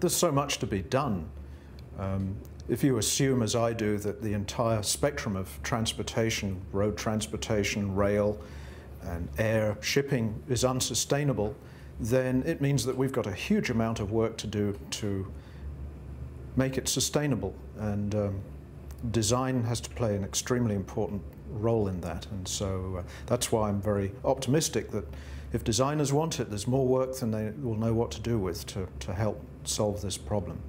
There's so much to be done. Um, if you assume, as I do, that the entire spectrum of transportation, road transportation, rail, and air shipping is unsustainable, then it means that we've got a huge amount of work to do to make it sustainable. And um, design has to play an extremely important role in that. And so uh, that's why I'm very optimistic that if designers want it, there's more work than they will know what to do with to, to help solve this problem.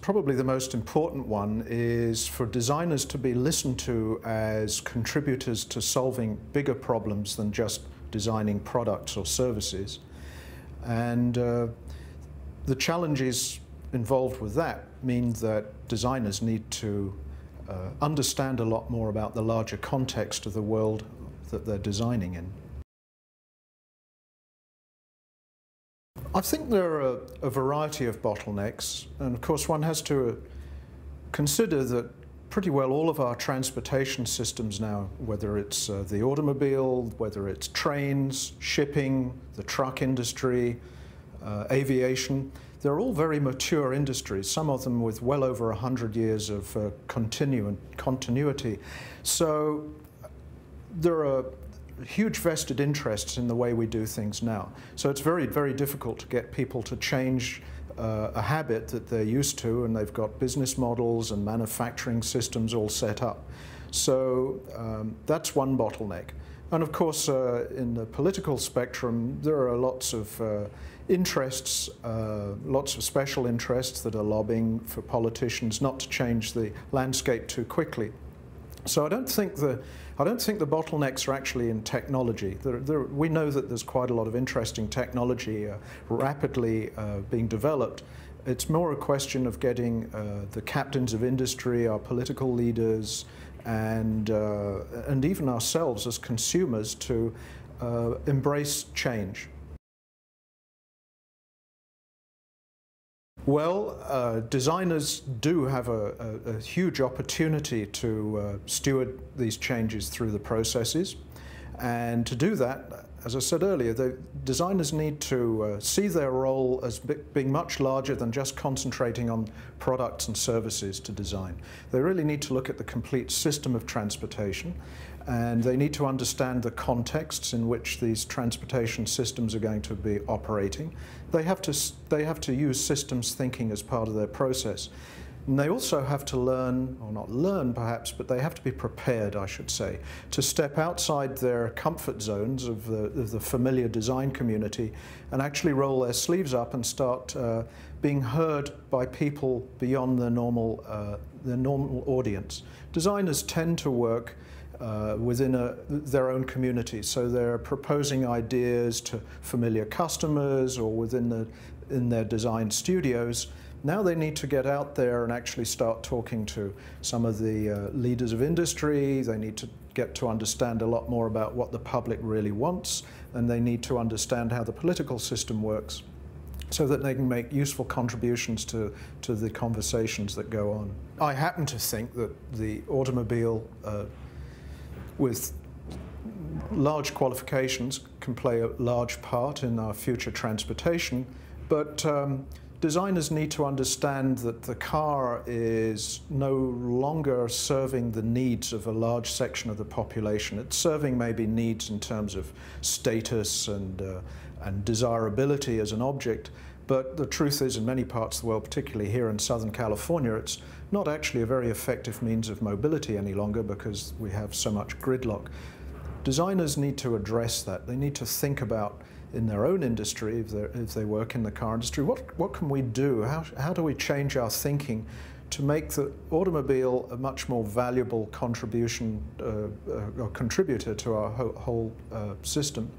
Probably the most important one is for designers to be listened to as contributors to solving bigger problems than just designing products or services. And uh, the challenges involved with that mean that designers need to uh, understand a lot more about the larger context of the world that they're designing in. I think there are a, variety of bottlenecks, and of course one has to consider that pretty well all of our transportation systems now, whether it's uh, the automobile, whether it's trains, shipping, the truck industry, uh, aviation, they're all very mature industries, some of them with well over 100 years of uh, continu continuity. So there are huge vested interests in the way we do things now. So it's very, very difficult to get people to change uh, a habit that they're used to and they've got business models and manufacturing systems all set up. So um, that's one bottleneck. And of course, uh, in the political spectrum, there are lots of uh, interests, uh, lots of special interests that are lobbying for politicians not to change the landscape too quickly. So I don't think the I don't think the bottlenecks are actually in technology. There, there, we know that there's quite a lot of interesting technology uh, rapidly uh, being developed. It's more a question of getting uh, the captains of industry, our political leaders, and, uh, and even ourselves as consumers to uh, embrace change. Well, uh, designers do have a, a, a huge opportunity to uh, steward these changes through the processes. And to do that, as I said earlier, the designers need to uh, see their role as being much larger than just concentrating on products and services to design. They really need to look at the complete system of transportation and they need to understand the contexts in which these transportation systems are going to be operating. They have to, they have to use systems thinking as part of their process. And they also have to learn, or not learn perhaps, but they have to be prepared, I should say, to step outside their comfort zones of the, of the familiar design community and actually roll their sleeves up and start uh, being heard by people beyond their normal, uh, normal audience. Designers tend to work uh, within a, their own community. So they're proposing ideas to familiar customers or within the, in their design studios. Now they need to get out there and actually start talking to some of the uh, leaders of industry. They need to get to understand a lot more about what the public really wants, and they need to understand how the political system works so that they can make useful contributions to, to the conversations that go on. I happen to think that the automobile uh, with large qualifications can play a large part in our future transportation, but um, designers need to understand that the car is no longer serving the needs of a large section of the population. It's serving maybe needs in terms of status and, uh, and desirability as an object, but the truth is in many parts of the world, particularly here in Southern California, it's not actually a very effective means of mobility any longer because we have so much gridlock. Designers need to address that. They need to think about in their own industry, if, if they work in the car industry, what, what can we do? How, how do we change our thinking to make the automobile a much more valuable contribution uh, uh, or contributor to our whole, whole uh, system?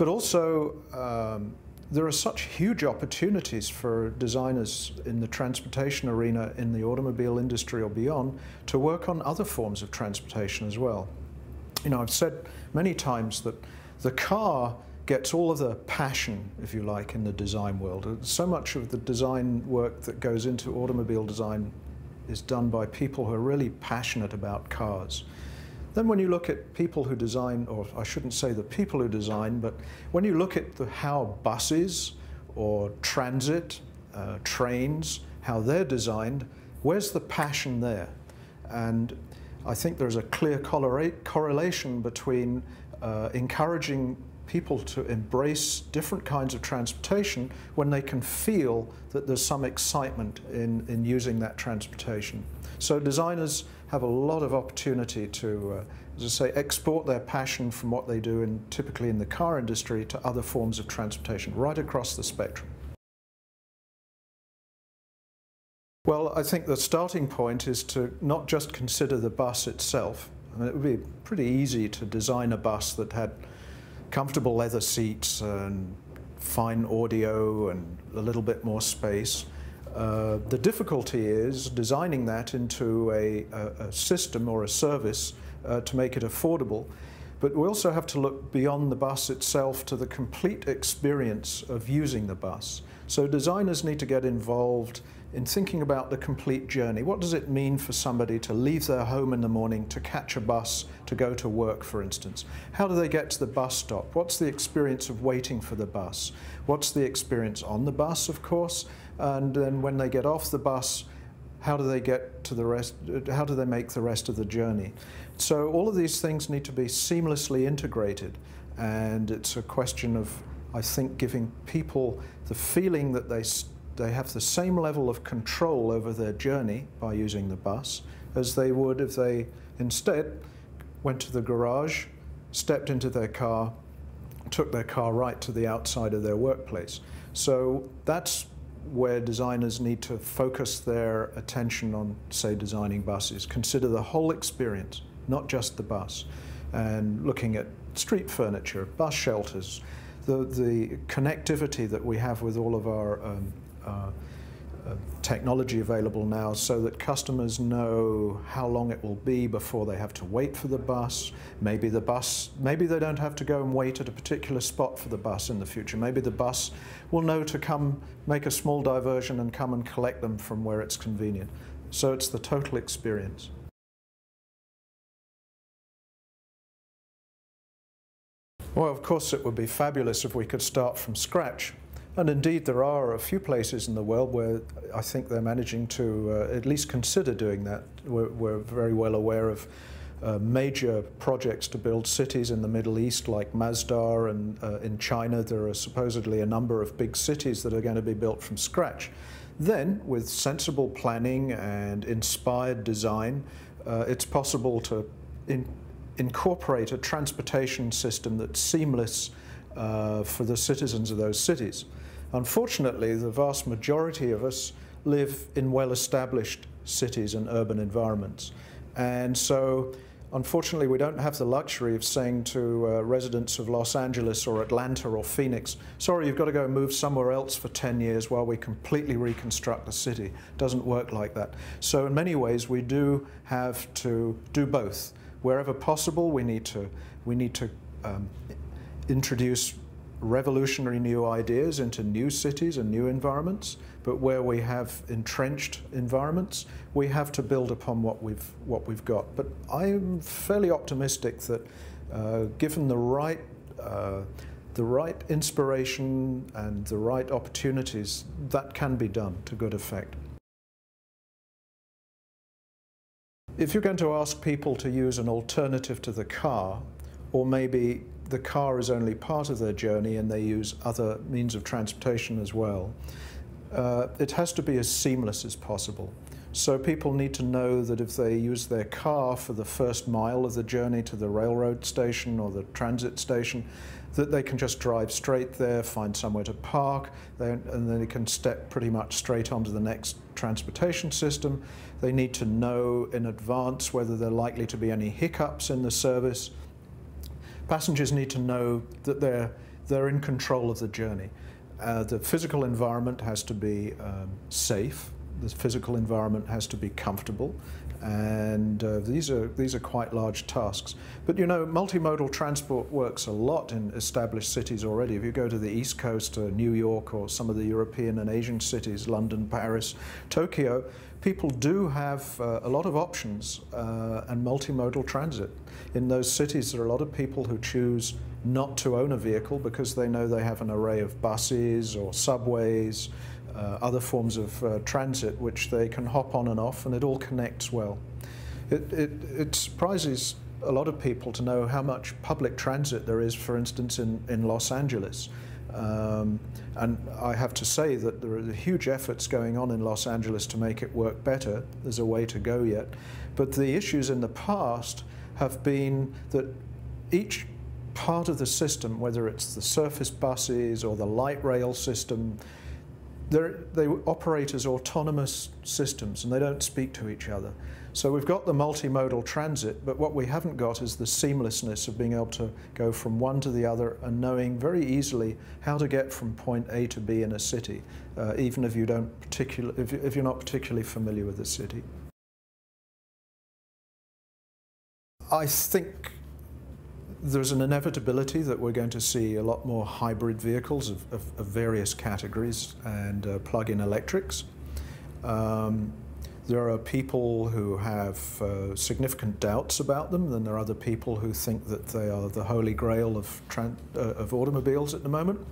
But also, um, there are such huge opportunities for designers in the transportation arena, in the automobile industry or beyond, to work on other forms of transportation as well. You know, I've said many times that the car gets all of the passion, if you like, in the design world. So much of the design work that goes into automobile design is done by people who are really passionate about cars. Then when you look at people who design, or I shouldn't say the people who design, but when you look at the, how buses or transit, uh, trains, how they're designed, where's the passion there? And I think there's a clear correlation between uh, encouraging people to embrace different kinds of transportation when they can feel that there's some excitement in, in using that transportation. So designers have a lot of opportunity to, uh, as I say, export their passion from what they do in, typically in the car industry to other forms of transportation right across the spectrum. Well, I think the starting point is to not just consider the bus itself. I mean, it would be pretty easy to design a bus that had comfortable leather seats and fine audio and a little bit more space. Uh, the difficulty is designing that into a, a, a system or a service uh, to make it affordable. But we also have to look beyond the bus itself to the complete experience of using the bus. So designers need to get involved in thinking about the complete journey. What does it mean for somebody to leave their home in the morning to catch a bus to go to work, for instance? How do they get to the bus stop? What's the experience of waiting for the bus? What's the experience on the bus, of course? And then when they get off the bus, how do they get to the rest, how do they make the rest of the journey? So all of these things need to be seamlessly integrated and it's a question of, I think, giving people the feeling that they they have the same level of control over their journey by using the bus as they would if they instead went to the garage, stepped into their car, took their car right to the outside of their workplace. So that's where designers need to focus their attention on, say, designing buses. Consider the whole experience, not just the bus. And looking at street furniture, bus shelters, the, the connectivity that we have with all of our um, Uh, uh, technology available now so that customers know how long it will be before they have to wait for the bus. Maybe the bus, maybe they don't have to go and wait at a particular spot for the bus in the future. Maybe the bus will know to come make a small diversion and come and collect them from where it's convenient. So it's the total experience. Well, of course, it would be fabulous if we could start from scratch and indeed, there are a few places in the world where I think they're managing to uh, at least consider doing that. We're, we're very well aware of uh, major projects to build cities in the Middle East, like Masdar, and uh, in China, there are supposedly a number of big cities that are going to be built from scratch. Then, with sensible planning and inspired design, uh, it's possible to in incorporate a transportation system that's seamless uh, for the citizens of those cities. Unfortunately, the vast majority of us live in well-established cities and urban environments. And so, unfortunately, we don't have the luxury of saying to uh, residents of Los Angeles or Atlanta or Phoenix, sorry, you've got to go and move somewhere else for 10 years while we completely reconstruct the city. It doesn't work like that. So in many ways, we do have to do both. Wherever possible, we need to, we need to um, introduce revolutionary new ideas into new cities and new environments, but where we have entrenched environments, we have to build upon what we've, what we've got. But I'm fairly optimistic that uh, given the right, uh, the right inspiration and the right opportunities, that can be done to good effect. If you're going to ask people to use an alternative to the car, or maybe the car is only part of their journey and they use other means of transportation as well. Uh, it has to be as seamless as possible. So people need to know that if they use their car for the first mile of the journey to the railroad station or the transit station, that they can just drive straight there, find somewhere to park, and then they can step pretty much straight onto the next transportation system. They need to know in advance whether there are likely to be any hiccups in the service passengers need to know that they're, they're in control of the journey. Uh, the physical environment has to be um, safe. the physical environment has to be comfortable, and uh, these are these are quite large tasks. But you know, multimodal transport works a lot in established cities already. If you go to the East Coast, New York, or some of the European and Asian cities, London, Paris, Tokyo, people do have uh, a lot of options uh, and multimodal transit. In those cities, there are a lot of people who choose not to own a vehicle because they know they have an array of buses or subways uh, other forms of uh, transit which they can hop on and off, and it all connects well. It, it, it, surprises a lot of people to know how much public transit there is, for instance, in, in Los Angeles. Um, and I have to say that there are huge efforts going on in Los Angeles to make it work better. There's a way to go yet. But the issues in the past have been that each part of the system, whether it's the surface buses or the light rail system, they operate as autonomous systems and they don't speak to each other. So we've got the multimodal transit, but what we haven't got is the seamlessness of being able to go from one to the other and knowing very easily how to get from point A to B in a city, uh, even if you don't particular, if, if you're not particularly familiar with the city. I think there's an inevitability that we're going to see a lot more hybrid vehicles of, of, of various categories and uh, plug-in electrics. Um, there are people who have uh, significant doubts about them, and there are other people who think that they are the holy grail of, uh, of automobiles at the moment.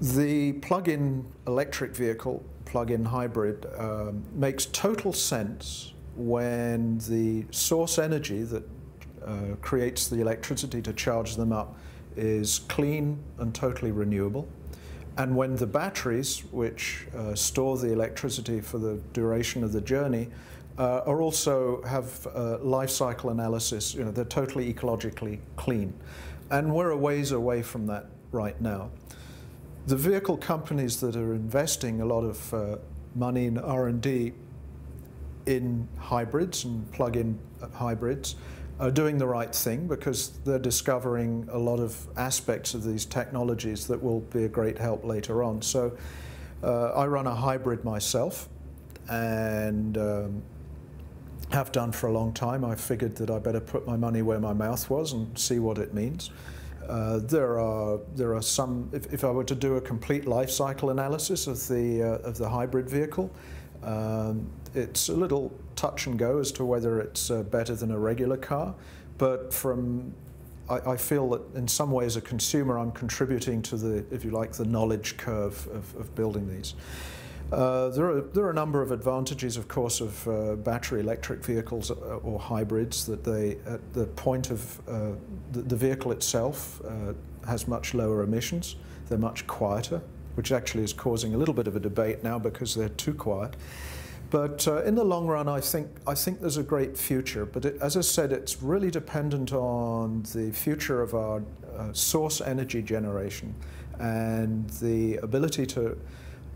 The plug-in electric vehicle, plug-in hybrid, um, makes total sense when the source energy that uh, creates the electricity to charge them up is clean and totally renewable. And when the batteries, which uh, store the electricity for the duration of the journey, uh, are also have uh, life cycle analysis, you know, they're totally ecologically clean. And we're a ways away from that right now. The vehicle companies that are investing a lot of uh, money in R&D in hybrids and plug-in hybrids are doing the right thing because they're discovering a lot of aspects of these technologies that will be a great help later on. So uh, I run a hybrid myself and um, have done for a long time. I figured that I better put my money where my mouth was and see what it means. Uh, there are there are some. If, if, I were to do a complete life cycle analysis of the uh, of the hybrid vehicle, um, it's a little touch and go as to whether it's uh, better than a regular car, but from I, feel that in some ways, a consumer I'm contributing to the, if you like, the knowledge curve of, of building these. Uh, there, are, there are a number of advantages, of course, of uh, battery electric vehicles uh, or hybrids that they, at the point of uh, the, the, vehicle itself, uh, has much lower emissions. They're much quieter, which actually is causing a little bit of a debate now because they're too quiet. But uh, in the long run, I think, I think there's a great future. But it, as I said, it's really dependent on the future of our uh, source energy generation and the ability to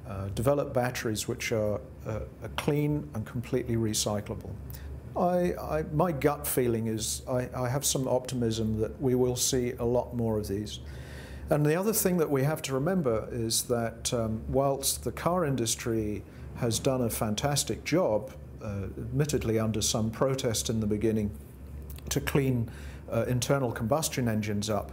uh, develop batteries which are uh, clean and completely recyclable. I, I, my gut feeling is I, I have some optimism that we will see a lot more of these. And the other thing that we have to remember is that um, whilst the car industry has done a fantastic job, uh, admittedly under some protest in the beginning, to clean uh, internal combustion engines up.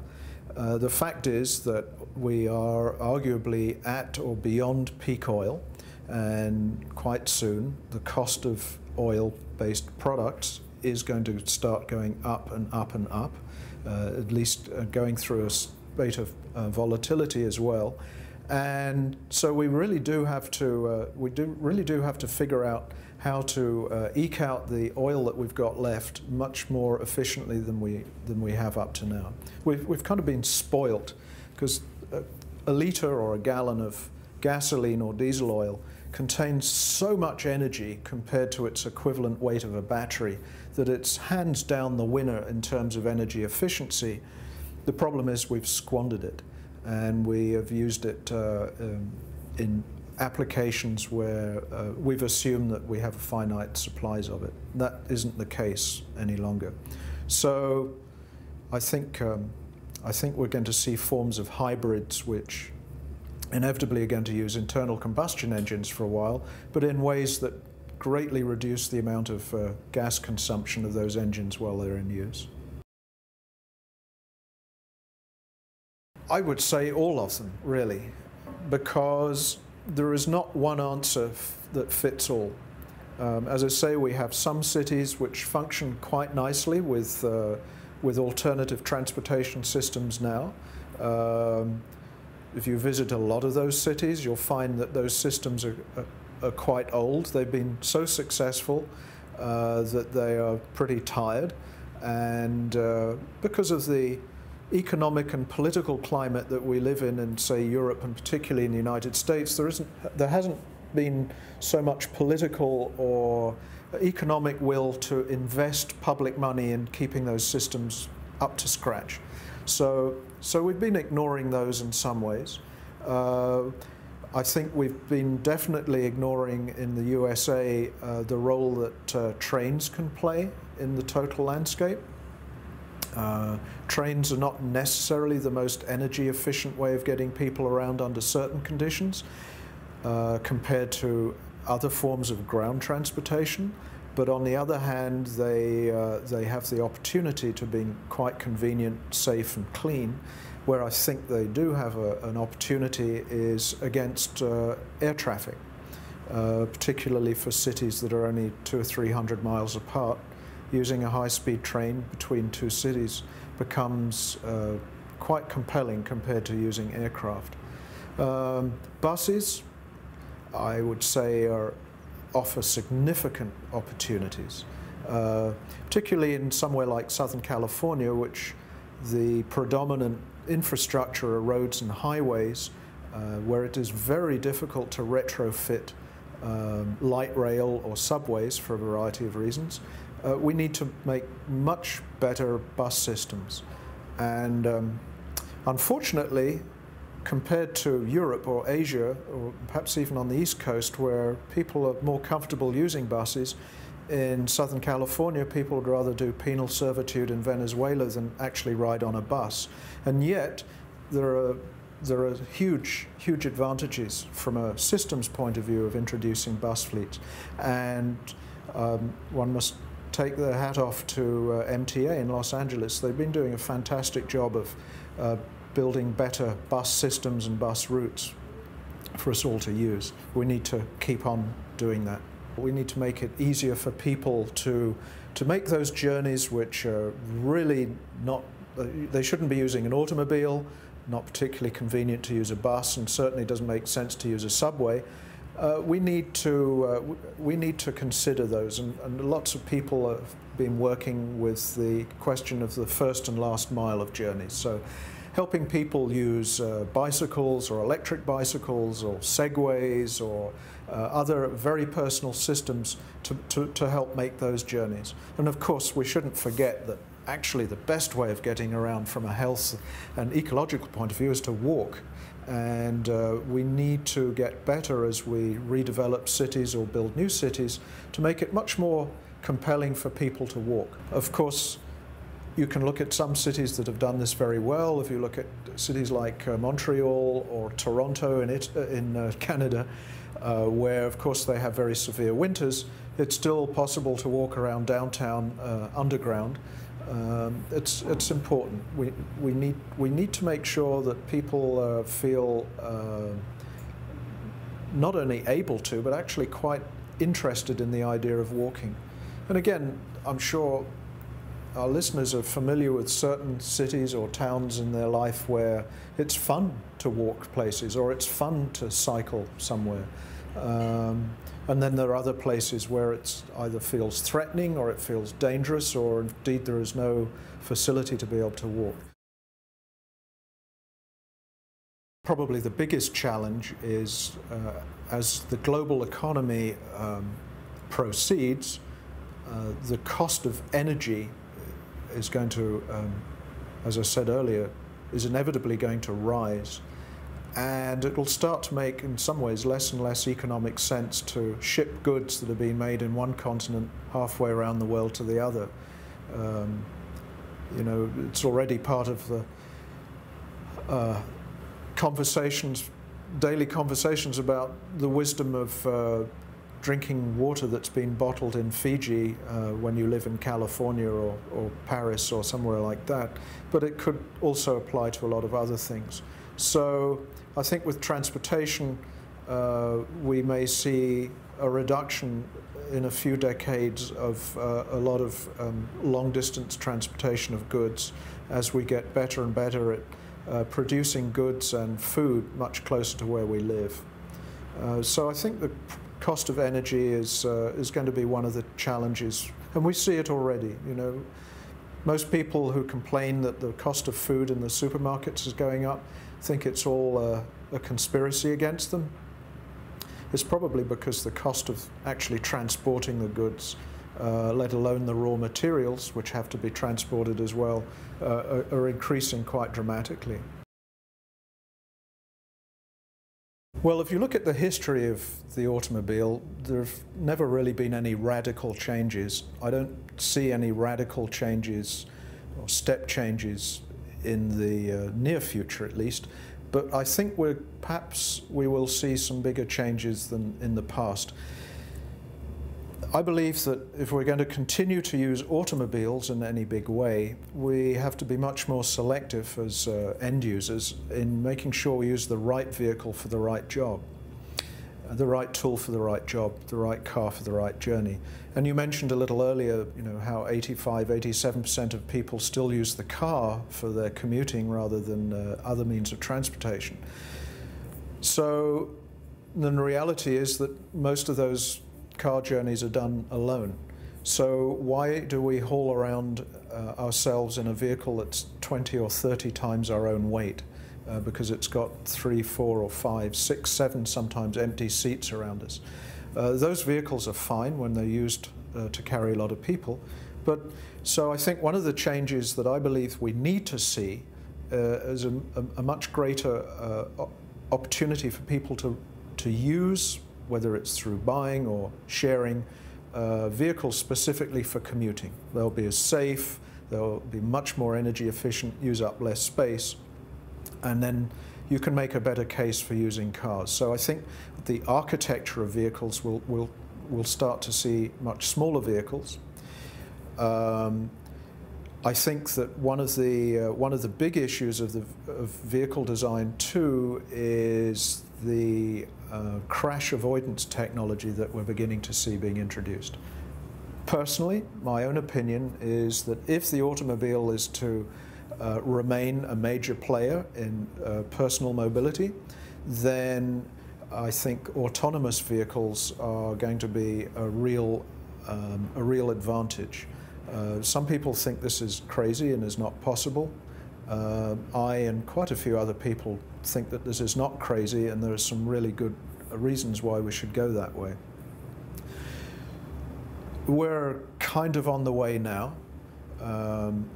Uh, the fact is that we are arguably at or beyond peak oil, and quite soon the cost of oil-based products is going to start going up and up and up, uh, at least uh, going through a of uh, volatility as well. And so we really do have to, uh, we do really do have to figure out how to uh, eke out the oil that we've got left much more efficiently than we, than we have up to now. We've, we've kind of been spoilt because a, a litre or a gallon of gasoline or diesel oil contains so much energy compared to its equivalent weight of a battery that it's hands down the winner in terms of energy efficiency. The problem is we've squandered it and we have used it uh, um, in applications where uh, we've assumed that we have finite supplies of it. That isn't the case any longer. So I think, um, I think we're going to see forms of hybrids which inevitably are going to use internal combustion engines for a while, but in ways that greatly reduce the amount of uh, gas consumption of those engines while they're in use. I would say all of them, really, because there is not one answer that fits all. Um, as I say, we have some cities which function quite nicely with, uh, with alternative transportation systems now. Um, if you visit a lot of those cities, you'll find that those systems are, are, are quite old. They've been so successful uh, that they are pretty tired. And uh, because of the economic and political climate that we live in in, say, Europe and particularly in the United States, there, isn't, there hasn't been so much political or economic will to invest public money in keeping those systems up to scratch. So, so we've been ignoring those in some ways. Uh, I think we've been definitely ignoring in the USA uh, the role that uh, trains can play in the total landscape. Uh, trains are not necessarily the most energy efficient way of getting people around under certain conditions uh, compared to other forms of ground transportation. But on the other hand, they, uh, they have the opportunity to be quite convenient, safe and clean. Where I think they do have a, an opportunity is against uh, air traffic, uh, particularly for cities that are only two or three hundred miles apart using a high-speed train between two cities becomes uh, quite compelling compared to using aircraft. Um, buses, I would say, are, offer significant opportunities, uh, particularly in somewhere like Southern California, which the predominant infrastructure are roads and highways, uh, where it is very difficult to retrofit um, light rail or subways for a variety of reasons uh, we need to make much better bus systems. And um, unfortunately, compared to Europe or Asia, or perhaps even on the East Coast, where people are more comfortable using buses, in Southern California, people would rather do penal servitude in Venezuela than actually ride on a bus. And yet, there are there are huge, huge advantages from a systems point of view of introducing bus fleets. And um, one must take their hat off to uh, MTA in Los Angeles. They've been doing a fantastic job of uh, building better bus systems and bus routes for us all to use. We need to keep on doing that. We need to make it easier for people to, to make those journeys which are really not, uh, they shouldn't be using an automobile, not particularly convenient to use a bus, and certainly doesn't make sense to use a subway. Uh, we need to uh, we need to consider those, and, and, lots of people have been working with the question of the first and last mile of journeys. So, helping people use uh, bicycles or electric bicycles or segways or uh, other very personal systems to, to, to help make those journeys. And of course, we shouldn't forget that actually the best way of getting around from a health and ecological point of view is to walk and uh, we need to get better as we redevelop cities or build new cities to make it much more compelling for people to walk. Of course, you can look at some cities that have done this very well. If you look at cities like uh, Montreal or Toronto in, it, uh, in uh, Canada, uh, where of course they have very severe winters, it's still possible to walk around downtown uh, underground um, it's, it's important. We, we, need, we need to make sure that people uh, feel uh, not only able to, but actually quite interested in the idea of walking. And again, I'm sure our listeners are familiar with certain cities or towns in their life where it's fun to walk places or it's fun to cycle somewhere. Um, and then there are other places where it either feels threatening or it feels dangerous or indeed there is no facility to be able to walk. Probably the biggest challenge is uh, as the global economy um, proceeds, uh, the cost of energy is going to, um, as I said earlier, is inevitably going to rise and it will start to make, in some ways, less and less economic sense to ship goods that are being made in one continent halfway around the world to the other. Um, you know, it's already part of the uh, conversations daily conversations about the wisdom of uh, drinking water that's been bottled in Fiji uh, when you live in California or, or, Paris or somewhere like that, but it could also apply to a lot of other things. So I think with transportation, uh, we may see a reduction in a few decades of uh, a lot of um, long distance transportation of goods as we get better and better at uh, producing goods and food much closer to where we live. Uh, so I think the cost of energy is, uh, is going to be one of the challenges, and we see it already. You know, most people who complain that the cost of food in the supermarkets is going up think it's all uh, a conspiracy against them. It's probably because the cost of actually transporting the goods, uh, let alone the raw materials, which have to be transported as well, uh, are, are increasing quite dramatically. Well, if you look at the history of the automobile, there have never really been any radical changes. I don't see any radical changes or step changes in the uh, near future at least, but I think we're, perhaps we will see some bigger changes than in the past. I believe that if we're going to continue to use automobiles in any big way, we have to be much more selective as uh, end users in making sure we use the right vehicle for the right job, the right tool for the right job, the right car for the right journey. And you mentioned a little earlier, you know, how 85, 87% of people still use the car for their commuting rather than uh, other means of transportation. So the reality is that most of those car journeys are done alone. So why do we haul around uh, ourselves in a vehicle that's 20 or 30 times our own weight? Uh, because it's got three, four, or five, six, seven sometimes empty seats around us. Uh, those vehicles are fine when they're used uh, to carry a lot of people. But so I think one of the changes that I believe we need to see uh, is a, a, a, much greater uh, opportunity for people to, to use whether it's through buying or sharing uh, vehicles specifically for commuting. They'll be as safe, they'll be much more energy efficient, use up less space, and then you can make a better case for using cars. So I think the architecture of vehicles will, will, will start to see much smaller vehicles. Um, I think that one of the uh, one of the big issues of the of vehicle design too is the uh, crash avoidance technology that we're beginning to see being introduced. Personally, my own opinion is that if the automobile is to uh, remain a major player in uh, personal mobility, then I think autonomous vehicles are going to be a real, um, a real advantage. Uh, some people think this is crazy and is not possible. Uh, I and quite a few other people think that this is not crazy and there are some really good reasons why we should go that way. We're kind of on the way now. Um,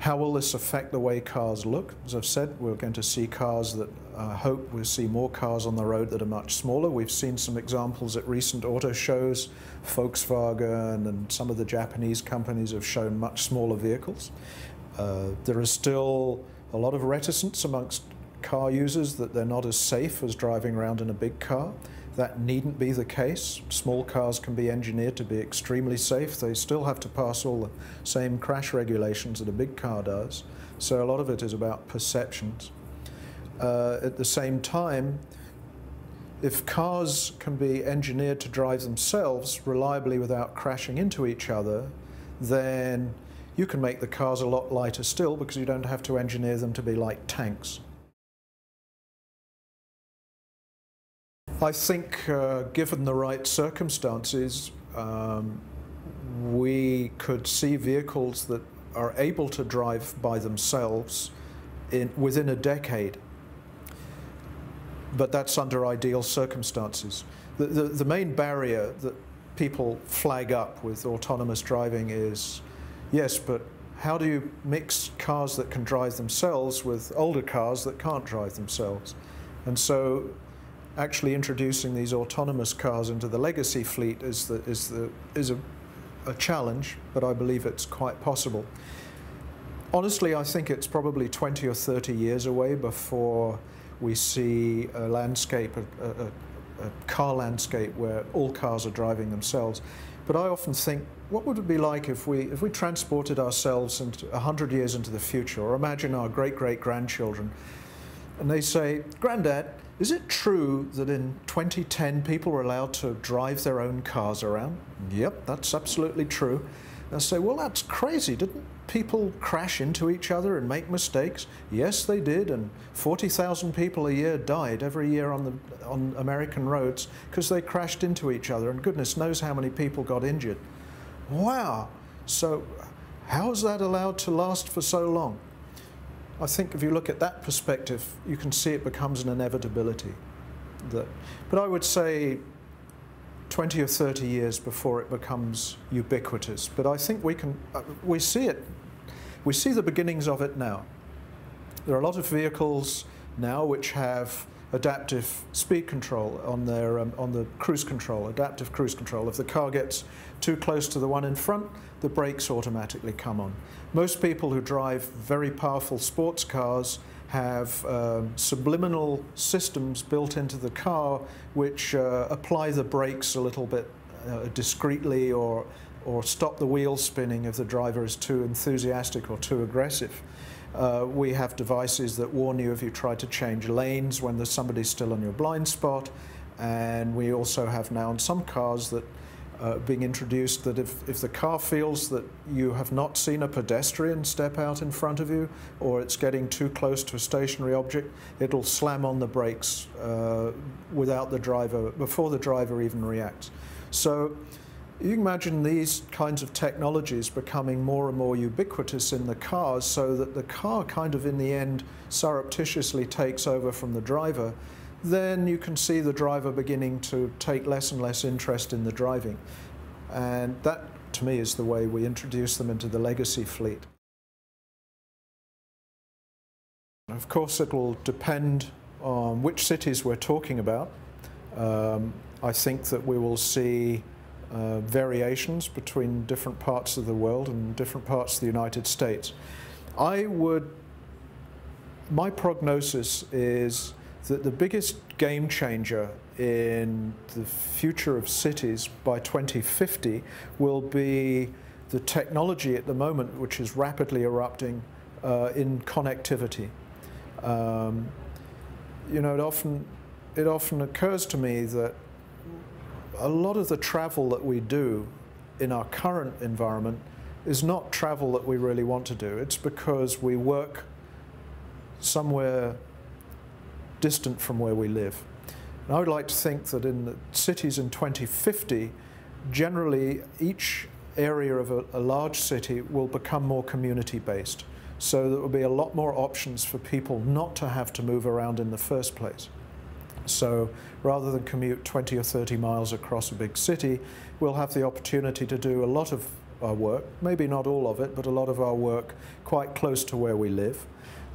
how will this affect the way cars look? As I've said, we're going to see cars that I hope we'll see more cars on the road that are much smaller. We've seen some examples at recent auto shows. Volkswagen and some of the Japanese companies have shown much smaller vehicles. Uh, there is still a lot of reticence amongst car users that they're not as safe as driving around in a big car. That needn't be the case. Small cars can be engineered to be extremely safe. They still have to pass all the same crash regulations that a big car does. So a lot of it is about perceptions. Uh, at the same time, if cars can be engineered to drive themselves reliably without crashing into each other, then you can make the cars a lot lighter still because you don't have to engineer them to be like tanks. I think uh, given the right circumstances, um, we could see vehicles that are able to drive by themselves in, within a decade. But that's under ideal circumstances. The, the, the main barrier that people flag up with autonomous driving is, yes, but how do you mix cars that can drive themselves with older cars that can't drive themselves? And so actually introducing these autonomous cars into the legacy fleet is, the, is, the, is a, a challenge, but I believe it's quite possible. Honestly, I think it's probably 20 or 30 years away before we see a landscape, a, a, a car landscape where all cars are driving themselves. But I often think, what would it be like if we, if we transported ourselves into 100 years into the future, or imagine our great-great-grandchildren, and they say, Granddad, is it true that in 2010 people were allowed to drive their own cars around? Yep, that's absolutely true. I say, well, that's crazy. Didn't people crash into each other and make mistakes? Yes, they did, and 40,000 people a year died every year on, the, on American roads because they crashed into each other, and goodness knows how many people got injured. Wow! So, how is that allowed to last for so long? I think if you look at that perspective, you can see it becomes an inevitability. That, but I would say 20 or 30 years before it becomes ubiquitous. But I think we can, uh, we see it we see the beginnings of it now. There are a lot of vehicles now which have adaptive speed control on their um, on the cruise control, adaptive cruise control. If the car gets too close to the one in front, the brakes automatically come on. Most people who drive very powerful sports cars have um, subliminal systems built into the car which uh, apply the brakes a little bit uh, discreetly or or stop the wheel spinning if the driver is too enthusiastic or too aggressive. Uh, we have devices that warn you if you try to change lanes when there's somebody still on your blind spot. And we also have now in some cars that uh, being introduced that if, if the car feels that you have not seen a pedestrian step out in front of you or it's getting too close to a stationary object, it'll slam on the brakes uh, without the driver, before the driver even reacts. So you imagine these kinds of technologies becoming more and more ubiquitous in the cars so that the car kind of in the end surreptitiously takes over from the driver. Then you can see the driver beginning to take less and less interest in the driving. And that, to me, is the way we introduce them into the legacy fleet. Of course, it will depend on which cities we're talking about. Um, I think that we will see uh, variations between different parts of the world and different parts of the United States. I would, my prognosis is that the biggest game changer in the future of cities by 2050 will be the technology at the moment, which is rapidly erupting uh, in connectivity. Um, you know, it often, it often occurs to me that a lot of the travel that we do in our current environment is not travel that we really want to do. It's because we work somewhere distant from where we live. And I would like to think that in the cities in 2050, generally each area of a, a large city will become more community-based. So there will be a lot more options for people not to have to move around in the first place. So rather than commute 20 or 30 miles across a big city, we'll have the opportunity to do a lot of our work, maybe not all of it, but a lot of our work quite close to where we live.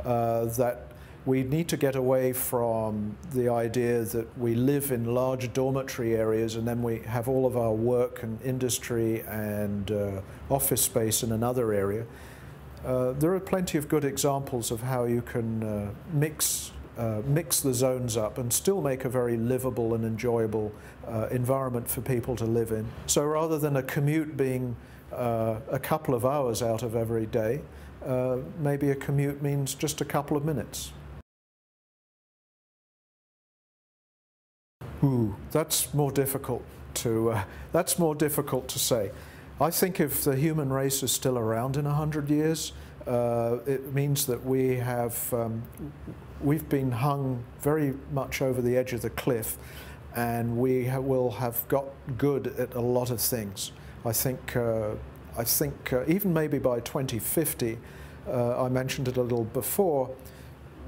Uh, that we need to get away from the idea that we live in large dormitory areas and then we have all of our work and industry and uh, office space in another area. Uh, there are plenty of good examples of how you can uh, mix uh, mix the zones up and still make a very livable and enjoyable uh, environment for people to live in. So rather than a commute being uh, a couple of hours out of every day, uh, maybe a commute means just a couple of minutes. Ooh, that's more difficult to, uh, that's more difficult to say. I think if the human race is still around in 100 years, uh, it means that we have um, we've been hung very much over the edge of the cliff and we ha will have got good at a lot of things. I think, uh, I think uh, even maybe by 2050, uh, I mentioned it a little before,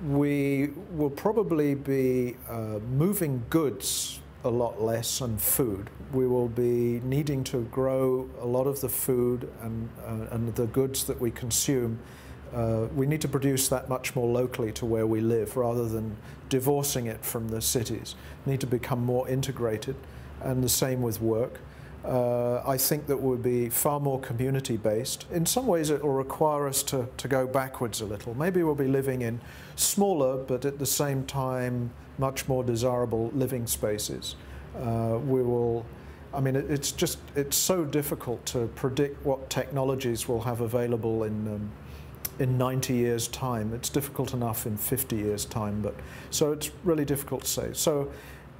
we will probably be uh, moving goods a lot less and food. We will be needing to grow a lot of the food and, uh, and the goods that we consume uh, we need to produce that much more locally to where we live rather than divorcing it from the cities. We need to become more integrated and the same with work. uh, I think that will be far more community based. In some ways, it will require us to, to go backwards a little. Maybe we'll be living in smaller, but at the same time, much more desirable living spaces. Uh, we will, I mean, it's just, it's so difficult to predict what technologies we'll have available in. Um, in 90 years' time. It's difficult enough in 50 years' time, but so it's really difficult to say. So,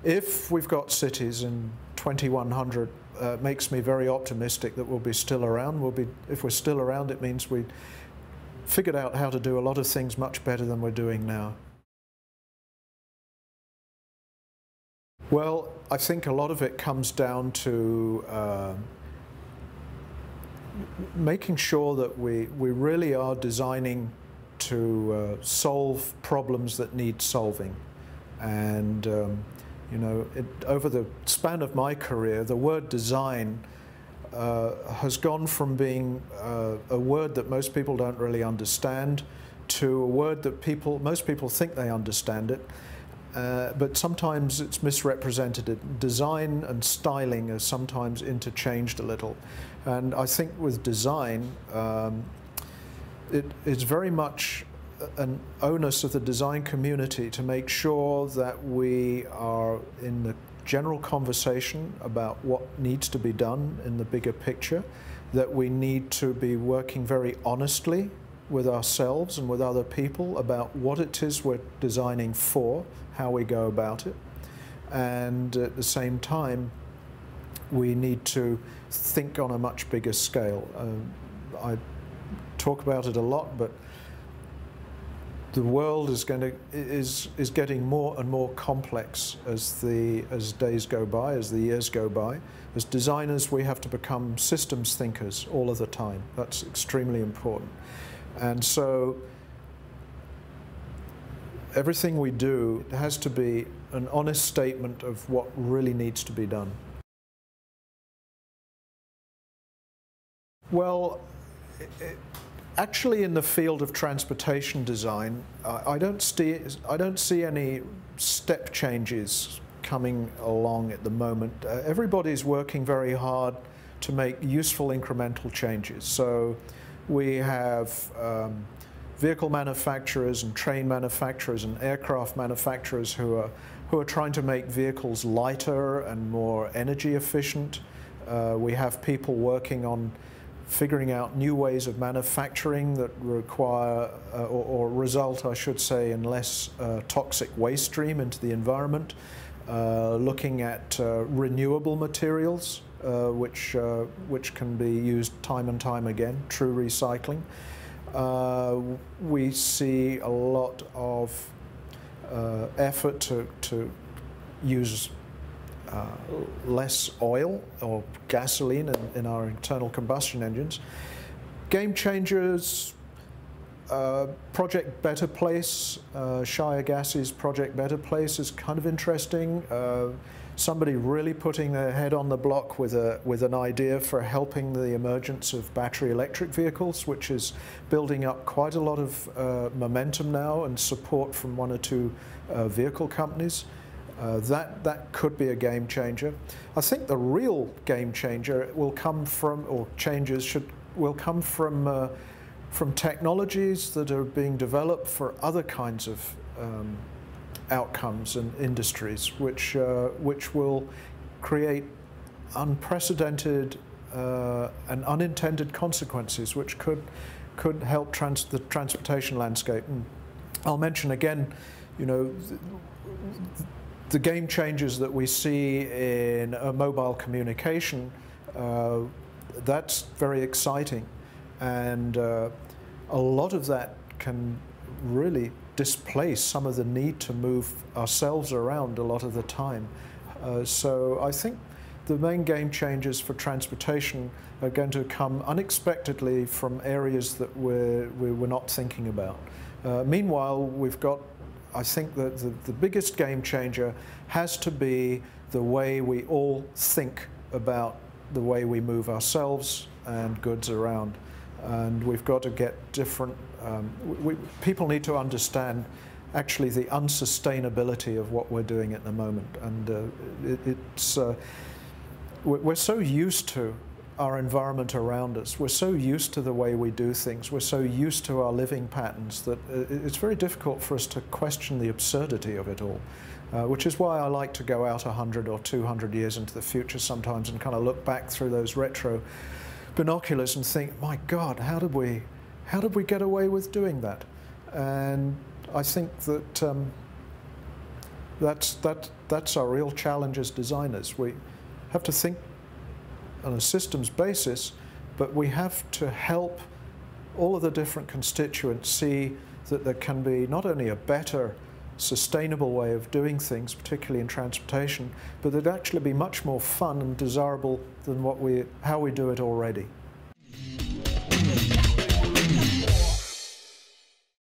if we've got cities in 2100 uh, makes me very optimistic that we'll be still around. We'll be, if we're still around, it means we figured out how to do a lot of things much better than we're doing now. Well, I think a lot of it comes down to uh, making sure that we, we really are designing to uh, solve problems that need solving. And um, you know, it, over the span of my career, the word design uh, has gone from being uh, a word that most people don't really understand to a word that people, most people think they understand it, uh, but sometimes it's misrepresented. Design and styling are sometimes interchanged a little. And I think with design, um, it is very much an onus of the design community to make sure that we are in the general conversation about what needs to be done in the bigger picture, that we need to be working very honestly with ourselves and with other people about what it is we're designing for, how we go about it, and at the same time, we need to think on a much bigger scale. Uh, I talk about it a lot, but the world is going to is is getting more and more complex as the as days go by, as the years go by. As designers, we have to become systems thinkers all of the time. That's extremely important. And so everything we do has to be an honest statement of what really needs to be done. Well, it, Actually, in the field of transportation design, I don't see, I don't see any step changes coming along at the moment. Uh, everybody's working very hard to make useful incremental changes. So we have um, vehicle manufacturers and train manufacturers and aircraft manufacturers who are, who are trying to make vehicles lighter and more energy efficient. Uh, we have people working on figuring out new ways of manufacturing that require uh, or, or, result, I should say, in less uh, toxic waste stream into the environment, uh, looking at uh, renewable materials, uh, which, uh, which can be used time and time again, true recycling. we see a lot of effort to, to use uh, less oil or gasoline in, in, our internal combustion engines. Game changers, uh, Project Better Place, uh, Shai Agassi's Project Better Place is kind of interesting. Uh, somebody really putting their head on the block with, a, with an idea for helping the emergence of battery electric vehicles, which is building up quite a lot of uh, momentum now and support from one or two vehicle companies. Uh, that, that could be a game changer. I think the real game changer will come from, or changes should, will come from, uh, from technologies that are being developed for other kinds of um, outcomes and industries, which, uh, which will create unprecedented uh, and unintended consequences, which could, could help trans the transportation landscape. And I'll mention again, you know, the game changes that we see in mobile communication, uh, that's very exciting. And uh, a lot of that can really displace some of the need to move ourselves around a lot of the time. Uh, so I think the main game changes for transportation are going to come unexpectedly from areas that we're, we're not thinking about. Uh, meanwhile, we've got I think that the, the biggest game changer has to be the way we all think about the way we move ourselves and goods around. And we've got to get different, um, we, people need to understand actually the unsustainability of what we're doing at the moment. And uh, it, it's, uh, we're so used to our environment around us. We're so used to the way we do things. We're so used to our living patterns that it's very difficult for us to question the absurdity of it all. Uh, which is why I like to go out 100 or 200 years into the future sometimes and kind of look back through those retro binoculars and think, my God, how did we, how did we get away with doing that? And I think that um, that's, that, that's our real challenge as designers. We have to think on a systems basis, but we have to help all of the different constituents see that there can be not only a better sustainable way of doing things, particularly in transportation, but it'd actually be much more fun and desirable than what we, how we do it already.